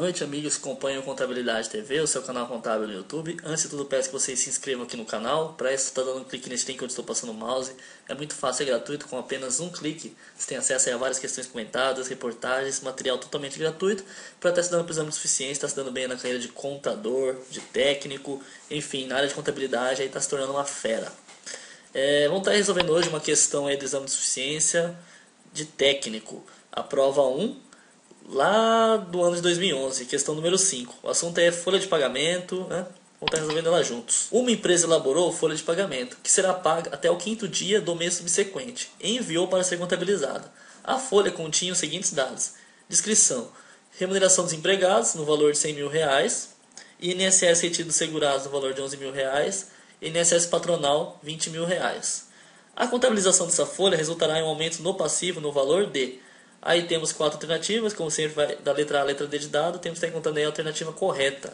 noite, amigos que acompanham Contabilidade TV, o seu canal contábil no YouTube. Antes de tudo, peço que vocês se inscrevam aqui no canal. Para isso, está dando um clique nesse link onde estou passando o mouse. É muito fácil é gratuito, com apenas um clique. Você tem acesso a várias questões comentadas, reportagens, material totalmente gratuito. Para estar se dando para exame de suficiência, está se dando bem na carreira de contador, de técnico, enfim, na área de contabilidade, aí está se tornando uma fera. É, vamos estar resolvendo hoje uma questão aí do exame de suficiência de técnico. A prova 1 lá do ano de 2011, questão número 5. O assunto é folha de pagamento, né? Vamos estar resolvendo ela juntos. Uma empresa elaborou folha de pagamento, que será paga até o quinto dia do mês subsequente, e enviou para ser contabilizada. A folha continha os seguintes dados: descrição, remuneração dos empregados no valor de 100 mil reais, INSS retido segurados no valor de 11 mil reais, INSS patronal 20 mil reais. A contabilização dessa folha resultará em um aumento no passivo no valor de Aí temos quatro alternativas, como sempre vai da letra A à letra D de dado, temos que estar encontrando aí a alternativa correta.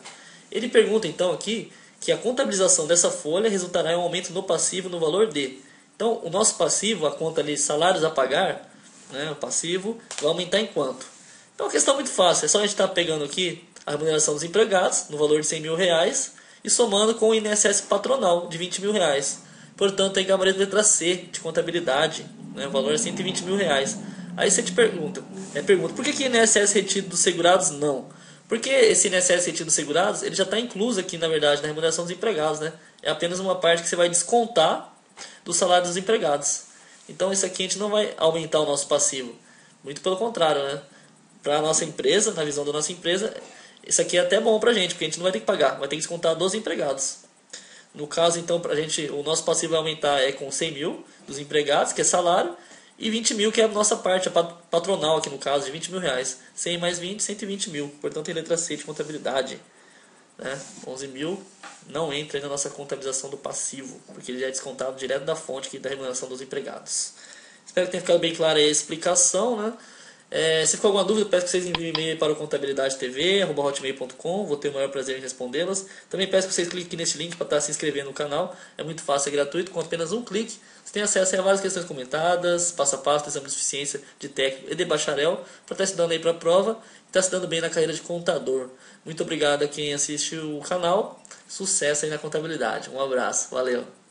Ele pergunta então aqui que a contabilização dessa folha resultará em um aumento no passivo no valor D. Então, o nosso passivo, a conta ali salários a pagar, né, o passivo, vai aumentar em quanto? Então, a questão é muito fácil, é só a gente estar pegando aqui a remuneração dos empregados, no valor de 100 mil reais, e somando com o INSS patronal, de 20 mil reais. Portanto, aí gabarito letra C, de contabilidade, né, o valor é 120 mil reais. Aí você te pergunta, é, pergunta, por que, que INSS retido dos segurados não? Porque esse INSS retido dos segurados, ele já está incluso aqui, na verdade, na remuneração dos empregados, né? É apenas uma parte que você vai descontar do salário dos empregados. Então isso aqui a gente não vai aumentar o nosso passivo. Muito pelo contrário, né? Para a nossa empresa, na visão da nossa empresa, isso aqui é até bom para a gente, porque a gente não vai ter que pagar, vai ter que descontar dos empregados. No caso, então, pra gente, o nosso passivo vai aumentar é com 100 mil dos empregados, que é salário, e 20 mil, que é a nossa parte, a patronal aqui no caso, de 20 mil reais. 100 mais 20, 120 mil. Portanto, em letra C de contabilidade. Né? 11 mil não entra na nossa contabilização do passivo, porque ele já é descontado direto da fonte aqui da remuneração dos empregados. Espero que tenha ficado bem clara a explicação. Né? É, se ficou alguma dúvida, peço que vocês enviem e-mail para o contabilidade.tv@hotmail.com. Vou ter o maior prazer em respondê-las. Também peço que vocês cliquem nesse link para estar se inscrevendo no canal. É muito fácil, é gratuito, com apenas um clique. Você tem acesso a várias questões comentadas, passo a passo, exame de suficiência de técnico e de bacharel, para estar estudando aí para a prova e estar se dando bem na carreira de contador. Muito obrigado a quem assiste o canal. Sucesso aí na contabilidade. Um abraço. Valeu.